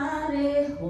sare ho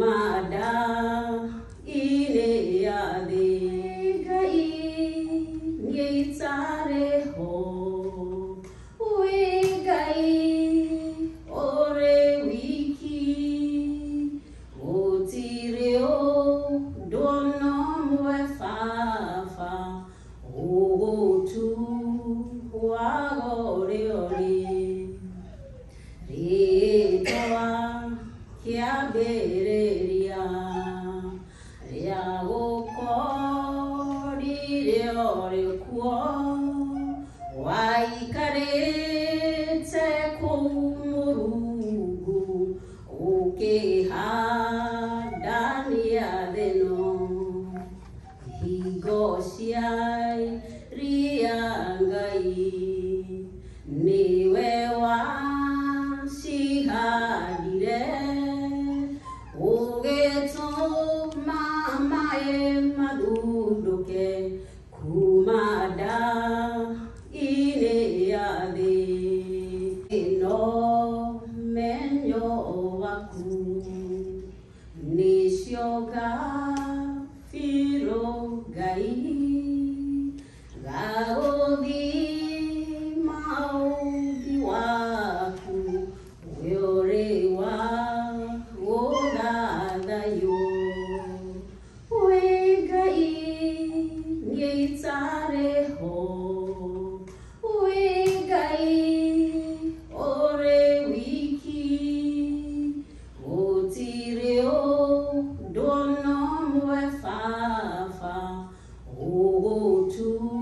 my dad. wall. Waikarete kumurugu okeha dani adeno. Higoshiai riangai niwe wa shihadire. Ogeto mama ma do. Jesus.